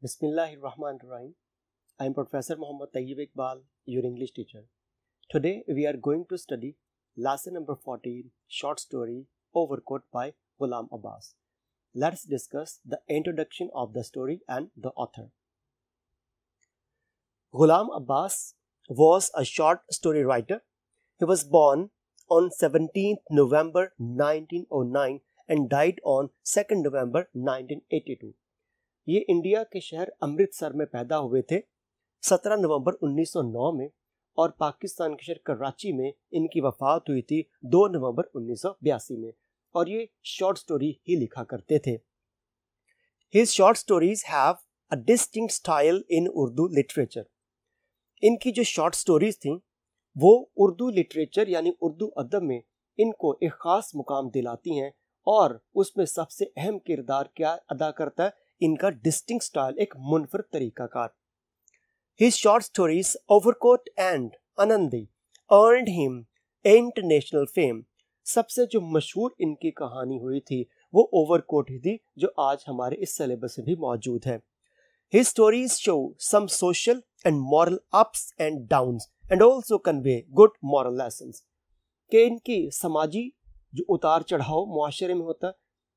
Bismillahirrahmanirrahim. I am Professor Muhammad Tayyib Iqbal, your English teacher. Today we are going to study lesson number 14, short story Overcoat by Ghulam Abbas. Let's discuss the introduction of the story and the author. Ghulam Abbas was a short story writer. He was born on 17th November 1909 and died on 2nd November 1982. ये India के शहर अमृतसर में पैदा हुए थे। 17 नवंबर 1909 में और पाकिस्तान के शहर कराची में इनकी वफात हुई थी 2 नवंबर 1982 में और ये शॉर्ट स्टोरी ही लिखा करते थे। His short stories have a distinctive style in Urdu literature इनकी जो शॉर्ट स्टोरीज थी, वो उर्दू लिटरेचर यानी उर्दू अदब में इनको एक ख़ास मुकाम दिलाती हैं और उसमें सबसे अहम किरदार क्या अदा करता है? इनका डिस्टिंग स्टाइल एक मुनफर तरीकाकार his short stories overcoat and Anandi earned him international fame सबसे जो मशहूर इनकी कहानी हुई थी, वो ओवरकोट ही थी, जो आज हमारे इस सिलेबस में भी मौजूद है। His stories show some and moral ups and downs and also convey good moral lesson के इनकी समाजी जो उतार चढ़ाव, मुआशरे में होता है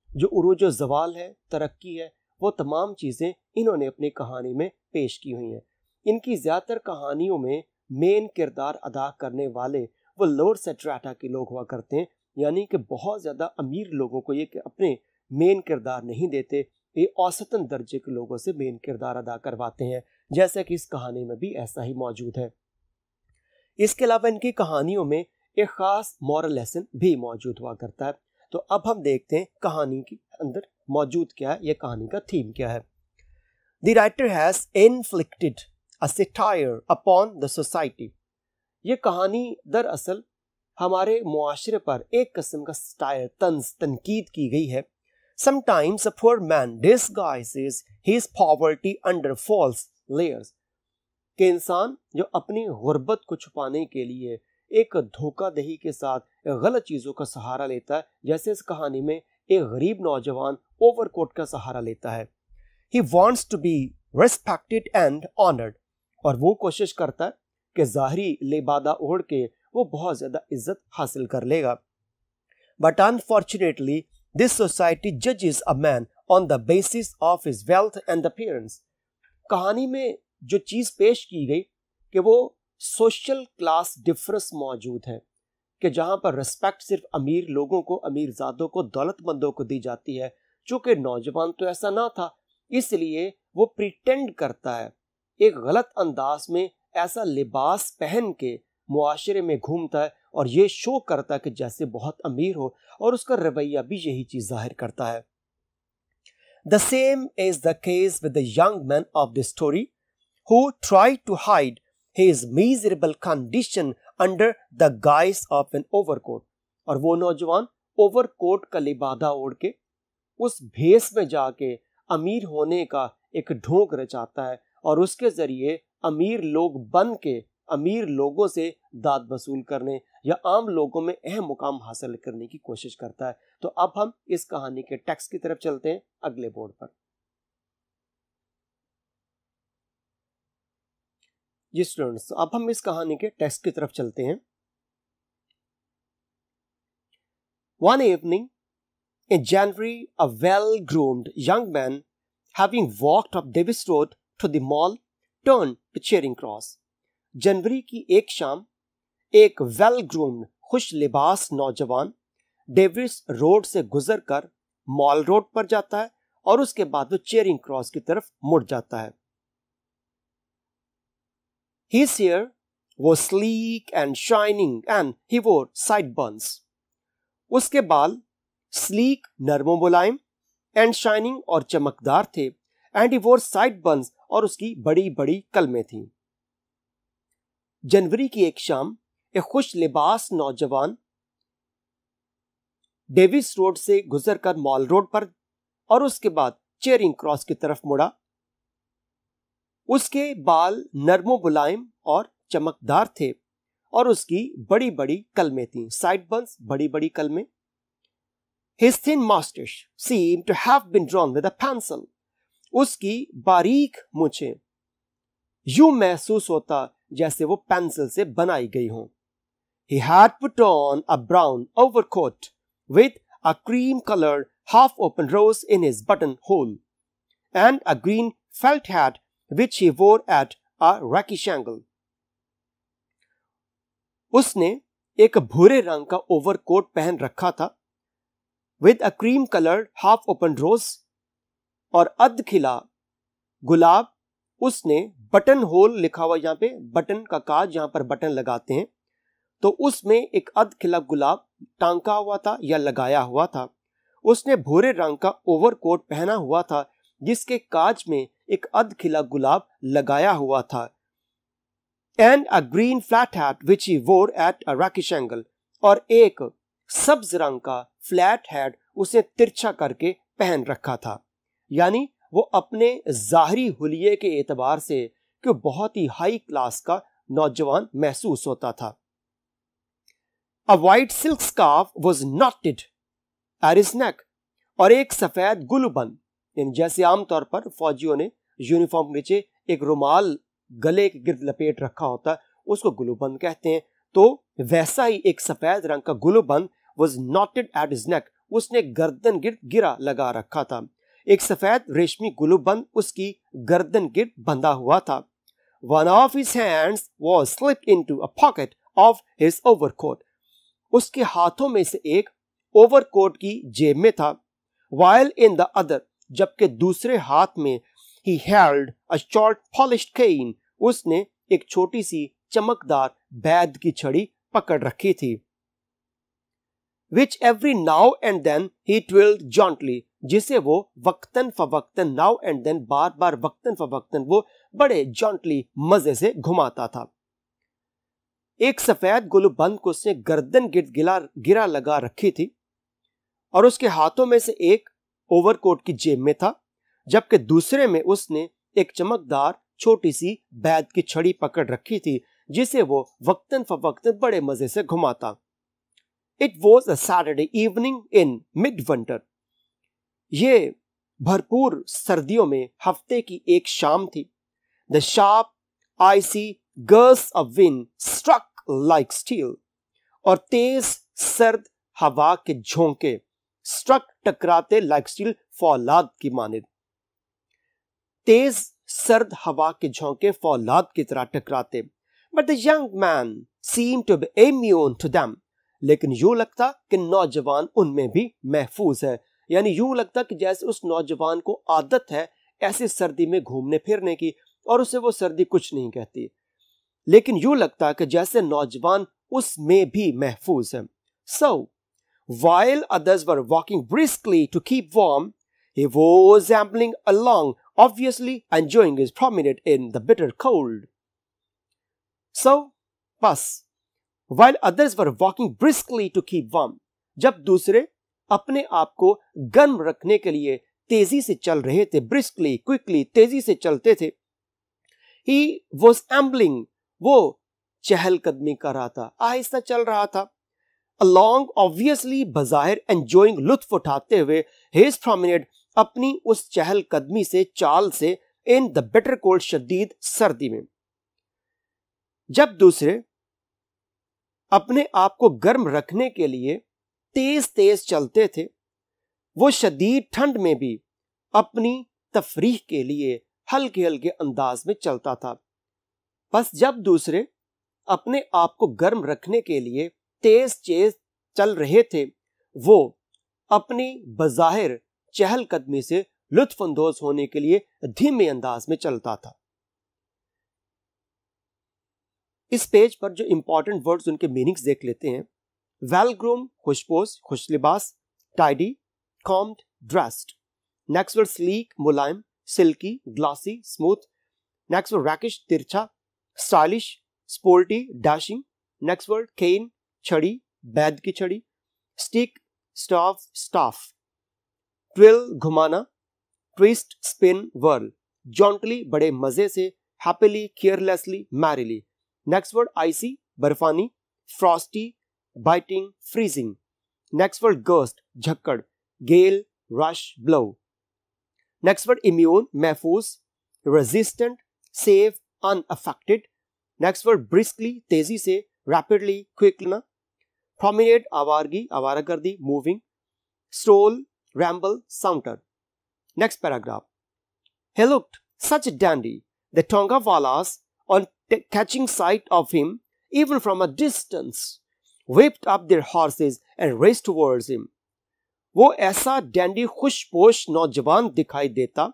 जो उरूज जवाल है, तरक्की है वो तमाम चीज़ें इन्होंने अपनी कहानी में पेश की हुई हैं। इनकी ज़्यादातर कहानियों में मेन किरदार अदा करने वाले वो लोअर सेट्राटा के लोग हुआ करते हैं, यानी कि बहुत ज़्यादा अमीर लोगों को ये कि अपने मेन किरदार नहीं देते, ये औसतन दर्जे के लोगों से मेन किरदार अदा करवाते हैं, जैसा कि इस कहानी में भी ऐसा ही मौजूद है। इसके अलावा इनकी कहानियों में एक ख़ास मॉरल लेसन भी मौजूद हुआ करता है तो अब हम देखते हैं कहानी के अंदर मौजूद क्या है यह कहानी का थीम क्या है। The writer has inflicted a satire upon the society ये कहानी दरअसल हमारे मुआशरे पर एक किस्म का स्टायर तंज, तनकीद की गई है। Sometimes a poor man disguises his poverty under false layers. कि इंसान जो अपनी गुर्बत को छुपाने के लिए एक धोखादही के साथ गलत चीज़ों का सहारा लेता है। जैसे इस कहानी में एक गरीब नौजवान ओवरकोट का सहारा लेता है। He wants to be respected and honoured और वो कोशिश करता है कि जाहरी लेबादा ओढ़ के वो बहुत ज़्यादा इज़्ज़त हासिल कर लेगा। बट अनफॉर्चुनेटली दिस सोसाइटी जज is a man on the basis of his wealth and appearance कहानी में जो चीज़ पेश की गई कि वो सोशल क्लास डिफरेंस मौजूद है कि जहाँ पर रिस्पेक्ट सिर्फ़ अमीर लोगों को, अमीर जादों को, दौलतमंदों को दी जाती है चूँकि नौजवान तो ऐसा ना था, इसलिए वो प्रिटेंड करता है। एक गलत अंदाज में ऐसा लिबास पहन के मुआशरे में घूमता है और ये शो करता है कि जैसे बहुत अमीर हो और उसका रवैया भी यही चीज़ ज़ाहिर करता है। The same is the case with the young man of the story who try to hide his miserable condition under the guise of an overcoat. और वो नौजवान ओवरकोट का लिबादा ओढ़ के उस भेस में जाके अमीर होने का एक ढोंग रचाता है और उसके ज़रिए अमीर लोग बन के अमीर लोगों से दाद वसूल करने या आम लोगों में अहम मुकाम हासिल करने की कोशिश करता है। तो अब हम इस कहानी के टेक्स्ट की तरफ़ चलते हैं अगले बोर्ड पर। जी स्टूडेंट्स अब हम इस कहानी के टेक्स्ट की तरफ़ चलते हैं one evening in January a well groomed young man having walked up Davis Road to the mall, turned to Charing Cross. जनवरी की एक शाम, एक वेल ग्रूम्ड खुश लिबास नौजवान डेविस रोड से गुजरकर मॉल रोड पर जाता है और उसके बाद वो चेयरिंग क्रॉस की तरफ़ मुड़ जाता है His hair was sleek and shining, and he wore sideburns. उसके बाल स्लीक नरमो मुलायम एंड शाइनिंग और चमकदार थे एंड ही वोर साइड बंस और उसकी बड़ी बड़ी कलमें थीं जनवरी की एक शाम, एक खुश लिबास नौजवान डेविस रोड से गुजरकर मॉल रोड पर और उसके बाद चेरिंग क्रॉस की तरफ़ मुड़ा उसके बाल नरमो मुलायम और चमकदार थे और उसकी बड़ी बड़ी कलमें थी साइड बंस बड़ी बड़ी कलमें His thin mustache seemed to have been drawn with a pencil. उसकी बारीक मुछे यूँ महसूस होता जैसे वो पेंसिल से बनाई गई हो He had put on a brown overcoat with a cream colored half open rose in his buttonhole and a green felt hat which he wore at a rakish angle. उसने एक भूरे रंग का ओवरकोट पहन रखा था with a cream coloured half open rose और अध खिला गुलाब। उसने बटन होल लिखा हुआ यहाँ पे, बटन का काज यहाँ पर बटन लगाते हैं। तो उसमें एक अध खिला गुलाब टांका हुआ था या लगाया हुआ था। उसने भूरे रंग का ओवरकोट पहना हुआ था, जिसके काज में एक अध खिला गुलाब लगाया हुआ था। And a green flat hat which he wore at a rakish angle और एक सब्ज रंग का फ्लैट हैट उसे तिरछा करके पहन रखा था। यानी वो अपने जाहरी हुलिये के एतबार से कि बहुत ही हाई क्लास का नौजवान महसूस होता था। A white silk scarf was knotted his neck और एक सफ़ेद गुलबंद जैसे आमतौर पर फौजियों ने यूनिफॉर्म नीचे एक रुमाल गले के गिर्द लपेट रखा होता है उसको गुलूबंद कहते हैं। तो वैसा ही एक सफ़ेद रंग का गुलूबंद was knotted at his neck उसने गर्दन गिर्द गिरा लगा रखा था। एक सफ़ेद रेशमी गुलूबंद उसकी गर्दन गिर्द बंधा हुआ था। One of his hands was slip into a pocket of his overcoat उसके हाथों में से एक ओवरकोट की जेब में था। वाइल इन द अदर जबकि दूसरे हाथ में he held a short polished cane उसने एक छोटी सी चमकदार बैद की छड़ी पकड़ रखी थी। Which every now and then he twirled jauntily जिसे वो वक्तन फवक्तन नाउ एंड देन बार बार वक्तन फवक्तन, वो बड़े जॉन्टली मज़े से घुमाता था। एक सफ़ेद गुलबंद को उसने गर्दन गिर गिला, गिरा लगा रखी थी, और उसके हाथों में से एक ओवरकोट की जेब में था। जबकि दूसरे में उसने एक चमकदार छोटी सी बैद की छड़ी पकड़ रखी थी, जिसे वो वक्तन फवक्तन बड़े मज़े से घुमाता। It was a Saturday evening in mid winter ये भरपूर सर्दियों में हफ़्ते की एक शाम थी। The sharp icy girls of wind struck like steel और तेज सर्द हवा के झोंके स्ट्रक टकराते लाइक स्टील फौलाद की मानिद तेज सर्द हवा के झोंके फौलाद की तरह टकराते। But the young man seem to be immune to them लेकिन यूँ लगता कि नौजवान उनमें भी महफूज है। यानी यूँ लगता कि जैसे उस नौजवान को आदत है ऐसी सर्दी में घूमने फिरने की, और उसे वो सर्दी कुछ नहीं कहती। लेकिन यूँ लगता कि जैसे नौजवान उसमें भी महफूज है। So while others were walking briskly to keep warm he was ambling along obviously enjoying his promenade in the bitter cold. So, bus. While others were walking briskly to keep warm, जब दूसरे अपने आप को गर्म रखने के लिए तेज़ी से चल रहे थे ब्रिस्कली क्विकली तेज़ी से चलते थे ही वॉज़ एम्बलिंग वो चहलकदमी कर रहा था आहिस्ता चल रहा था along obviously बाजाहिर एंजॉइंग लुत्फ उठाते हुए his promenade अपनी उस चहल कदमी से, चाल से, इन द बेटर कोल्ड शदीद सर्दी में। जब दूसरे अपने आप को गर्म रखने के लिए तेज तेज चलते थे, वो शदीद ठंड में भी अपनी तफरीह के लिए हल्के हल्के अंदाज में चलता था। बस जब दूसरे अपने आप को गर्म रखने के लिए तेज तेज चल रहे थे, वो अपनी बजाहिर चहलकदमी से लुत्फानंदोज होने के लिए धीमे अंदाज में चलता था। इस पेज पर जो इंपॉर्टेंट वर्ड्स उनके मीनिंग्स देख लेते हैं वेल ग्रूम खुशपोश खुश लिबास tidy combed dressed next word sleek मुलायम silky glassy smooth next word rakish तिरछा stylish sporty dashing next word cane छड़ी बैद की छड़ी स्टिक स्टाफ स्टाफ ट्विल घुमाना, ट्विस्ट स्पिन वर्ल, जॉन्टली बड़े मज़े से, happily, carelessly, merrily. Next word icy बर्फानी, frosty, biting, freezing. Next word gust, झक्कड़, gale, rush, blow. Next word immune, महफूज, resistant, safe, unaffected. Next word briskly, तेज़ी से, rapidly क्विकना promenade, आवारगी आवारागर्दी moving. Stroll ramble saunter next paragraph He looked such a dandy. The Tonga Valas, on catching sight of him, even from a distance, whipped up their horses and raced towards him. वो ऐसा dandy खुशपोश नौजवान दिखाई देता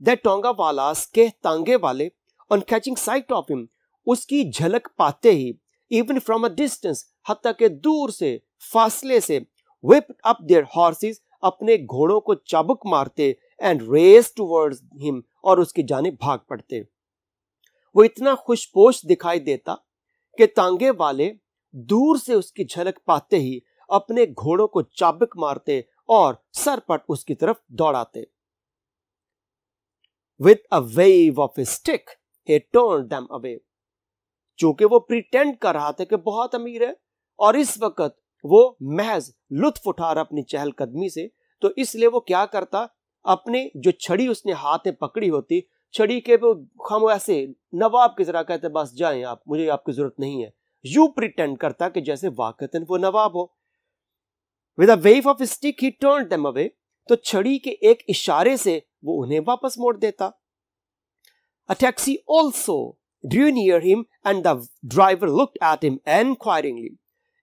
the tonga वालास के तांगे वाले on catching sight of him उसकी झलक पाते ही इवन फ्रॉम अ डिस्टेंस हत्या के दूर से फासले से विप अप देयर हॉर्सेस अपने घोड़ों को चाबुक मारते एंड रेस टूवर्ड्स हिम और उसकी जाने भाग पड़ते। वो इतना खुशपोश दिखाई देता कि तांगे वाले दूर से उसकी झलक पाते ही अपने घोड़ों को चाबुक मारते और सरपट उसकी तरफ़ दौड़ाते। With a wave of stick चूँकि वो प्रिटेंड कर रहा था कि बहुत अमीर है और इस वक्त वो महज लुत्फ उठा रहा अपनी चहलकदमी से तो इसलिए वो क्या करता? अपने जो छड़ी उसने हाथ में पकड़ी होती, छड़ी के वो हम ऐसे नवाब की जरा कहते, बस जाएँ आप, मुझे आपकी ज़रूरत नहीं है। यू प्रिटेंड करता कि जैसे वाकतन वो नवाब हो। With a wave of stick he turn them away तो छड़ी के एक इशारे से वो उन्हें वापस मोड़ देता। A taxi also drew near him, and the driver looked at him enquiringly.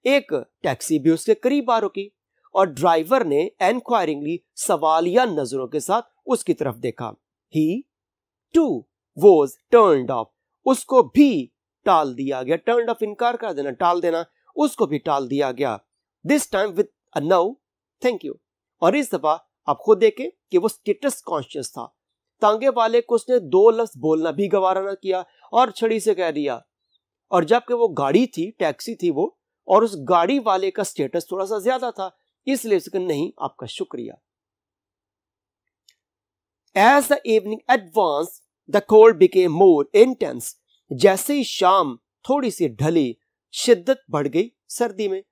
एक टैक्सी भी उसके करीब आ रुकी और ड्राइवर ने एनक्वायरिंगली सवालिया नज़रों के साथ उसकी तरफ़ देखा। He too was turn off उसको भी टाल दिया गया। टर्न ऑफ़ इनकार कर देना, टाल देना। उसको भी टाल दिया गया। This time with no thank you और इस दफ़ा आप खुद देखें कि वो स्टेटस कॉन्शियस था। तांगे वाले को उसने दो लफ्ज बोलना भी गवारा ना किया और छड़ी से कह दिया। और जबकि वो गाड़ी थी, टैक्सी थी वो और उस गाड़ी वाले का स्टेटस थोड़ा सा ज़्यादा था, इसलिए उसके नहीं, आपका शुक्रिया. As the evening advance the cold became more intense जैसे ही शाम थोड़ी सी ढली, शिद्दत बढ़ गई सर्दी में।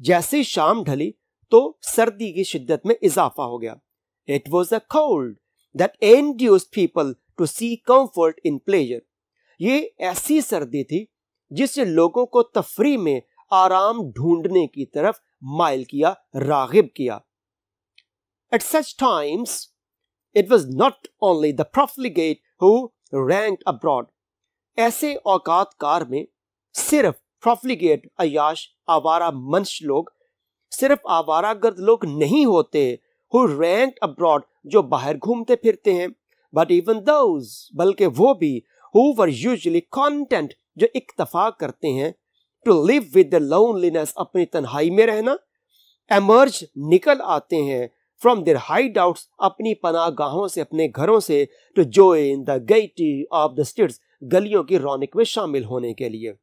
जैसे ही शाम ढली तो सर्दी की शिद्दत में इजाफा हो गया। It was a cold that induced people to seek comfort in pleasure ये ऐसी सर्दी थी जिससे लोगों को तफरी में आराम ढूँढने की तरफ़ माइल किया, रागिब किया। At such times it was not only the profligate who rank abroad ऐसे औकात कार में सिर्फ़ प्रोफ्लिगेट अयाश आवारा, मंश लोग, सिर्फ़ आवारा गर्द लोग नहीं होते हु रैंक अब्रॉड जो बाहर घूमते फिरते हैं बट इवन दोज बल्कि वो भी हु वर यूजुअली कंटेंट जो इक्तफा करते हैं to live with the loneliness अपनी तन्हाई में रहना। एमर्ज निकल आते हैं फ्रॉम देर हाइड आउट अपनी पनाह गाहों से, अपने घरों से to join the gaiety of the streets गलियों की रौनक में शामिल होने के लिए।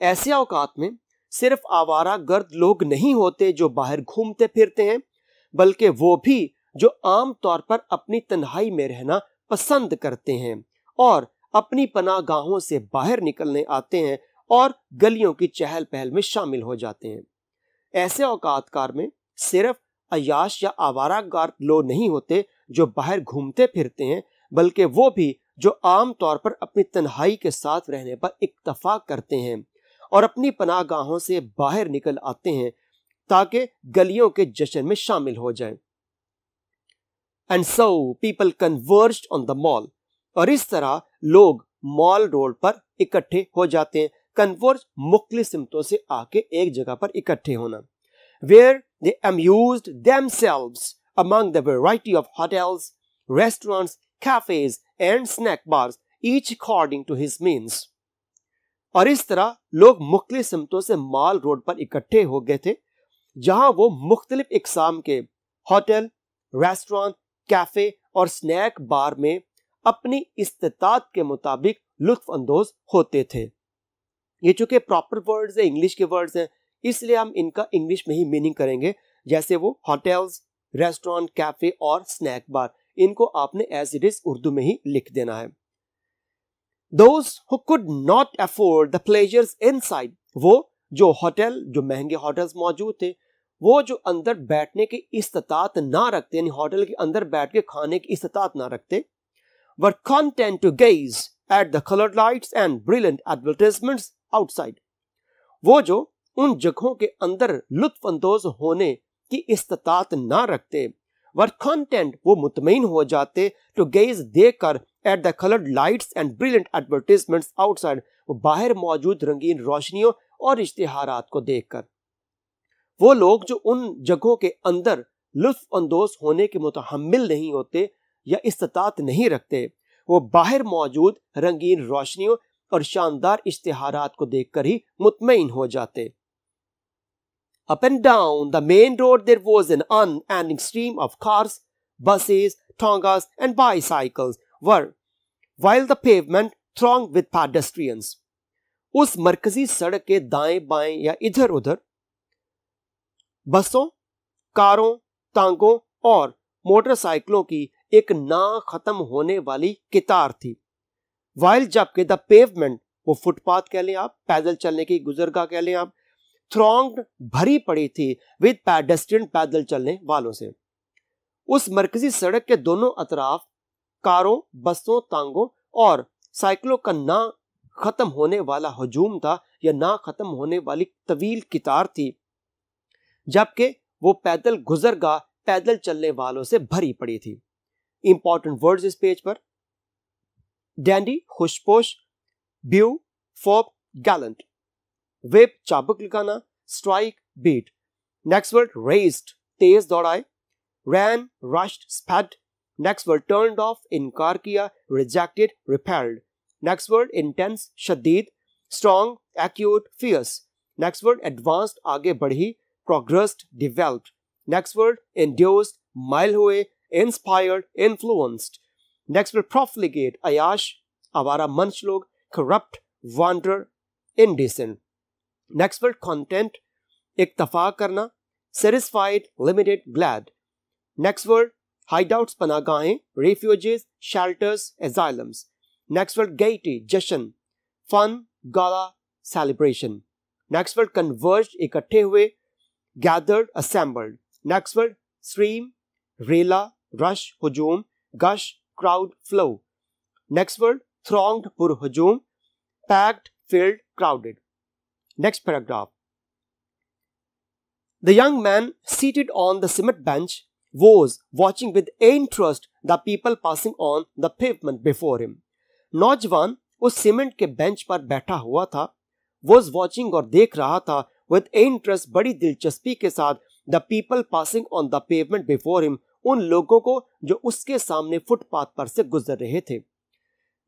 ऐसे औकात में सिर्फ़ आवारा गर्द लोग नहीं होते जो बाहर घूमते फिरते हैं, बल्कि वो भी जो आम तौर पर अपनी तन्हाई में रहना पसंद करते हैं और अपनी पनाह गाहों से बाहर निकलने आते हैं और गलियों की चहल पहल में शामिल हो जाते हैं ऐसे औकातकार में सिर्फ़ अयाश या आवारागार लोग नहीं होते जो बाहर घूमते फिरते हैं, बल्कि वो भी जो आम तौर पर अपनी तन्हाई के साथ रहने पर इक्तफा करते हैं और अपनी पनाह गाहों से बाहर निकल आते हैं ताकि गलियों के जश्न में शामिल हो जाएँ। And so people converge on the mall और इस तरह लोग मॉल रोड पर इकट्ठे हो जाते हैं कन्वर्ज मुख्तलिफ़ सिमतों से आके एक जगह पर इकट्ठे होना where they amuse themselves among the variety of hotels, restaurants, cafes and snack bars, each according to his means. और इस तरह लोग मुख्तलिफ़ सिमतों से माल रोड पर इकट्ठे हो गए थे जहाँ वो मुख्तलिफ़ इकसाम के होटल रेस्टोरेंट कैफ़े और स्नैक बार में अपनी इस्तात के मुताबिक लुत्फ अंदोज होते थे ये चूँकि प्रॉपर वर्ड्स है इंग्लिश के वर्ड्स हैं, इसलिए हम इनका इंग्लिश में ही मीनिंग करेंगे, जैसे वो होटल्स रेस्टोरेंट कैफ़े और स्नैक बार इनको आपने एज इट इज़ उर्दू में ही लिख देना है। Those who could not afford the pleasures inside वो जो होटल जो महँगे होटल्स मौजूद थे, वो जो अंदर बैठने की इस्तात ना रखते, यानी होटल के अंदर बैठ के खाने की इस्तात ना रखते were content to gaze at the colored lights and brilliant advertisements outside. वो जो उन जगहों के अंदर लुत्फ अंदोज होने की इस्तात ना रखते, वर कंटेंट वो मुतमिन हो जाते टू गेज देकर at the coloured lights and brilliant advertisements outside वो बाहर मौजूद रंगीन रोशनियों और इश्तेहार को देखकर। वो लोग जो उन जगहों के अंदर लुत्फ अंदोज होने के मुतहमिल नहीं होते या इस्तात नहीं रखते, वो बाहर मौजूद रंगीन रोशनियों और शानदार इश्तेहारात को देखकर ही मुतमिन हो जाते। Up and down the main road there was an unending stream of cars buses tongas and bicycles were while the pavement throng with pedestrians उस मरकजी सड़क के दाएँ बाएँ या इधर उधर, बसों, कारों, टांगों और मोटरसाइकिलों की एक ना खत्म होने वाली कितार थी। वाइल जबकि द पेवमेंट वो फुटपाथ कह लें आप, पैदल चलने की गुजरगा कह लें आप थ्रोंग भरी पड़ी थी विद पैडेस्ट्रियन पैदल चलने वालों से। उस मरकजी सड़क के दोनों अतराफ, कारों, बसों, तांगों और साइकिलों का ना खत्म होने वाला हजूम था, या ना खत्म होने वाली तवील कितार थी जबकि वो पैदल गुजरगा पैदल चलने वालों से भरी पड़ी थी। इंपॉर्टेंट वर्ड्स इस पेज पर। डैंडी खुशपोश ब्यू फॉप गैलेंट वेब चाबुक लगाना strike beat next word raced तेज दौड़ाए ran rushed sped next word turn off इनकार किया rejected repelled next word intense शदीद strong acute fierce next word advanced आगे बढ़ी progressed, developed. Next word, induced, माइल हुए, inspired influenced. Next पर profligate अयाश आवारा मन श्लोक corrupt wander in next word content इकतफा करना satisfied limited glad next word hide out refuges shelters asylums next word gaiety जशन fun gala celebration next word converge इकट्ठे हुए gathered assembled next word stream रेला rush हजूम gush crowd, flow. Next word, thronged, purhujum, packed, filled, crowded. Next paragraph. The young man seated on the cement bench was watching with interest the people passing on the pavement before him. नौजवान उस cement के bench पर बैठा हुआ था was watching और देख रहा था विद इंटरेस्ट बड़ी दिलचस्पी के साथ the people passing on the pavement before him उन लोगों को जो उसके सामने फुटपाथ पर से गुजर रहे थे।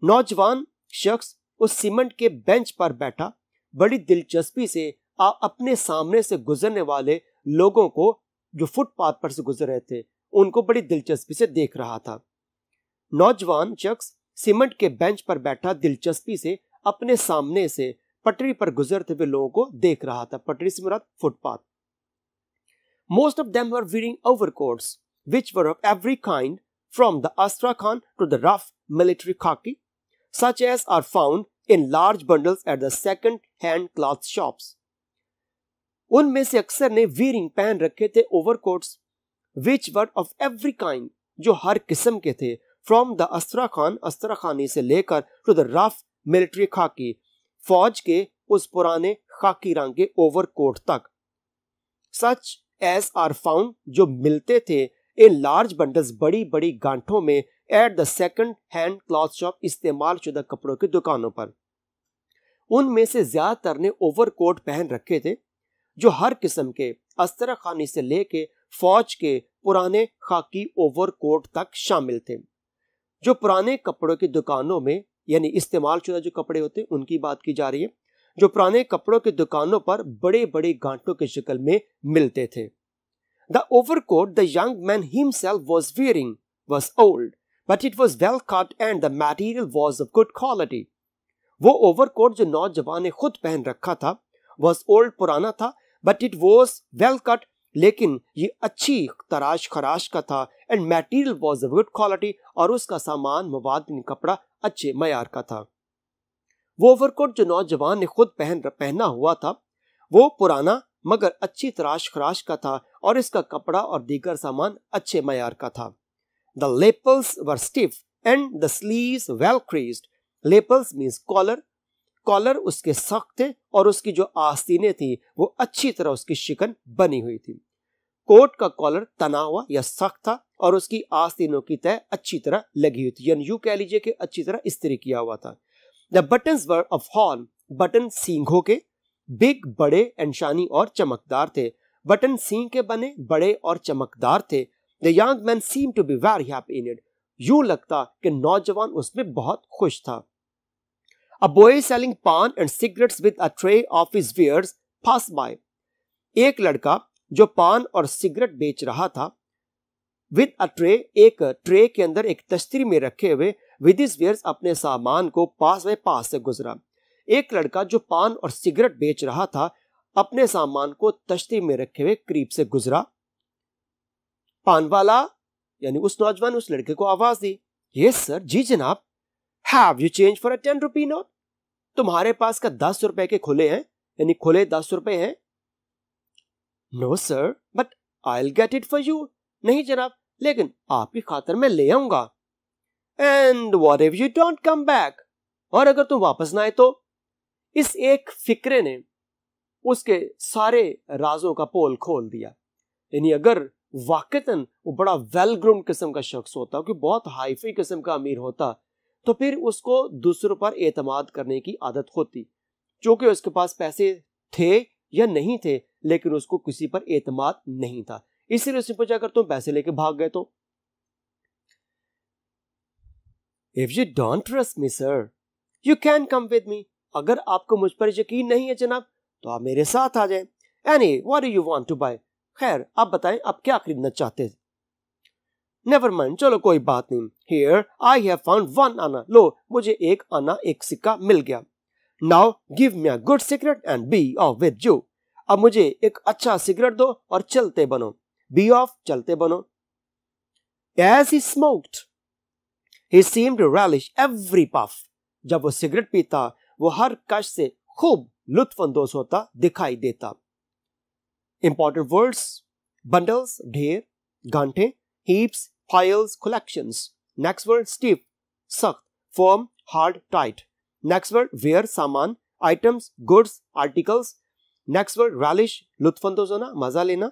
नौजवान शख्स उस सीमेंट के बेंच पर बैठा, बड़ी दिलचस्पी से आ अपने सामने से गुजरने वाले लोगों को जो फुटपाथ पर से गुजर रहे थे, उनको बड़ी दिलचस्पी से देख रहा था। नौजवान शख्स सीमेंट के बेंच पर बैठा दिलचस्पी से अपने सामने से पटरी पर गुजरते हुए लोगों को देख रहा था, पटरी से मुराद footpath. Most of them were wearing overcoats which were of every kind from the astrakhan to the rough military khaki such as are found in large bundles at the second hand cloth shops उनमें से अक्सर ने veering पहन रखे थे overcoats which were of every kind जो हर किस्म के थे फ्रॉम द अस्त्रा खान अस्त्रा खानी से लेकर to the rough military khaki फौज के उस पुराने खाकी रंग के ओवरकोट तक सच एस आर फाउंड जो मिलते थे इन लार्ज बंडल्स बड़ी बड़ी गांठों में at the second hand cloth shop इस्तेमाल शुदा कपड़ों की दुकानों पर। उनमें से ज़्यादातर ने ओवरकोट पहन रखे थे, जो हर किस्म के अस्तर खानी से लेके फौज के पुराने खाकी ओवरकोट तक शामिल थे। जो पुराने कपड़ों की दुकानों में, यानी इस्तेमाल शुदा जो कपड़े होते हैं, उनकी बात की जा रही है, जो पुराने कपड़ों की दुकानों पर बड़े बड़े गांठों की शक्ल में मिलते थे। The overcoat the young man himself was wearing was old but it was well cut and the material was of good quality वो ओवरकोट जो नौजवान ने खुद पहन रखा था वॉज़ ओल्ड पुराना था but it was well cut लेकिन ये अच्छी तराश खराश का था and material was of good quality और उसका सामान मवाद कपड़ा अच्छे मैार का था। वो ओवरकोट जो नौजवान ने खुद पहन पहना हुआ था, वो पुराना मगर अच्छी तराश खराश का था और इसका कपड़ा और दीगर सामान अच्छे मैार का था। The lapels were stiff and the sleeves well creased lapels means collar collar उसके सख्त थे और उसकी जो आस्तीनें थी, वो अच्छी तरह उसकी शिकन बनी हुई थी। कोट का कॉलर तना हुआ या सख्त था और उसकी आस्तीनों की तय अच्छी तरह लगी हुई थी, यानी यू कह लीजिए कि अच्छी तरह इस्त्री किया हुआ था। The button were of horn button सींघों के बिग, बड़े एंड शानी और चमकदार थे। बटन सींग के बने, बड़े और चमकदार थे। The young man seem to be very happy in it यूँ लगता कि नौजवान उसमें बहुत खुश था। A boy selling pan and cigarettes with a tray of his wares passed by. एक लड़का जो पान और सिगरेट बेच रहा था विद अ ट्रे एक ट्रे के अंदर एक तश्तरी में रखे हुए विद इज़ वेयर्स अपने सामान को पास में पास से गुजरा। एक लड़का जो पान और सिगरेट बेच रहा था, अपने सामान को तश्ती में रखे हुए करीब से गुजरा। पान वाला यानी उस नौजवान उस लड़के को आवाज़ दी, ये सर, जी जनाब have you change for a ten rupee note तुम्हारे पास का दस रुपए के खुले हैं, यानी खुले दस रुपए हैं? No sir but I get it for you नहीं जनाब, लेकिन आपकी खातर मैं ले आऊँगा. And what if you don't come back और अगर तुम वापस ना आए तो? इस एक फिक्रे ने उसके सारे राजों का पोल खोल दिया। यानी अगर वाकतन वो बड़ा वेल ग्रूम किस्म का शख्स होता, कि बहुत हाईफाई किस्म का अमीर होता तो फिर उसको दूसरों पर एतमाद करने की आदत होती। क्योंकि उसके पास पैसे थे या नहीं थे, लेकिन उसको किसी पर एतमाद नहीं था। इसीलिए उसने पूछा, अगर तुम पैसे लेके भाग गए तो? If you don't trust me sir you can come with me अगर आपको मुझ पर यकीन नहीं है जनाब तो आप मेरे साथ आ जाए। Any what you want to buy खैर, आप बताएँ, आप क्या खरीदना चाहते हैं? नेवर माइंड चलो कोई बात नहीं। Here I have found one anna लो, मुझे एक आना एक सिक्का मिल गया। Now give me a good cigarette and be off with you अब मुझे एक अच्छा सिगरेट दो और चलते बनो। बी ऑफ़ चलते बनो। As he smoked he seemed relish every puff जब वो सिगरेट पीता वो हर कष्ट से खूब लुत्फ अंदोज होता दिखाई देता। इंपॉर्टेंट वर्ड्स बंडल्स ढेर गांठे heaps files collection next word stiff सख्त firm hard tight next word ware सामान items goods articles next word relish लुत्फ अंदोज होना, मज़ा लेना।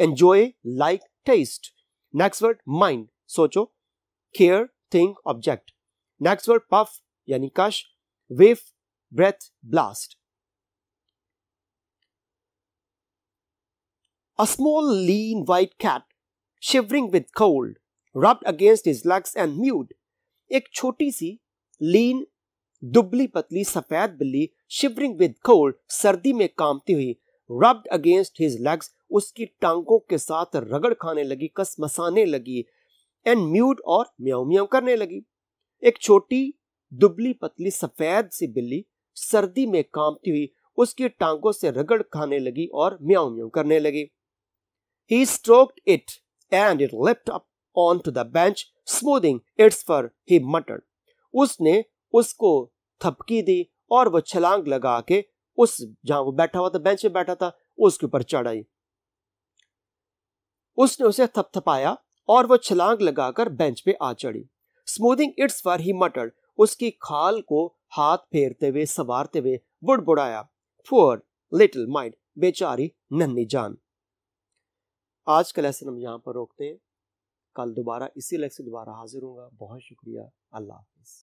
Enjoy like taste next word mind सोचो। Care think object next word puff यानी कश whiff breath, blast. A small, lean, white cat, shivering with cold, rubbed against his legs and mewed. एक छोटी सी लीन दुबली पतली सफ़ेद बिल्ली शिवरिंग विद कोल्ड सर्दी में कांपती हुई रब्ड अगेंस्ट हिज लेग्स उसकी टांगों के साथ रगड़ खाने लगी कस मसाने लगी एंड म्यूट और म्याऊ म्याऊ करने लगी एक छोटी दुबली पतली सफ़ेद सी बिल्ली सर्दी में कांपती हुई उसकी टांगों से रगड़ खाने लगी और म्याऊ म्याऊ करने लगी। He stroked it and it leapt up onto the bench, smoothing its fur, he muttered. उसने उसको थपकी दी और वो छलांग लगा के उस जहाँ वो बैठा हुआ था बेंच पे बैठा था उसके ऊपर चढ़ाई। उसने उसे थपथपाया और वो छलांग लगाकर बेंच पे आ चढ़ी। Smoothing its fur he muttered उसकी खाल को हाथ फेरते हुए, सवारते हुए बुड़बुड़ाया पुअर लिटिल माइंड, बेचारी नन्नी जान। आज का लेसन हम यहाँ पर रोकते हैं। कल दोबारा इसी लेक्चर दोबारा हाजिर होगा बहुत शुक्रिया। अल्लाह हाफिज़।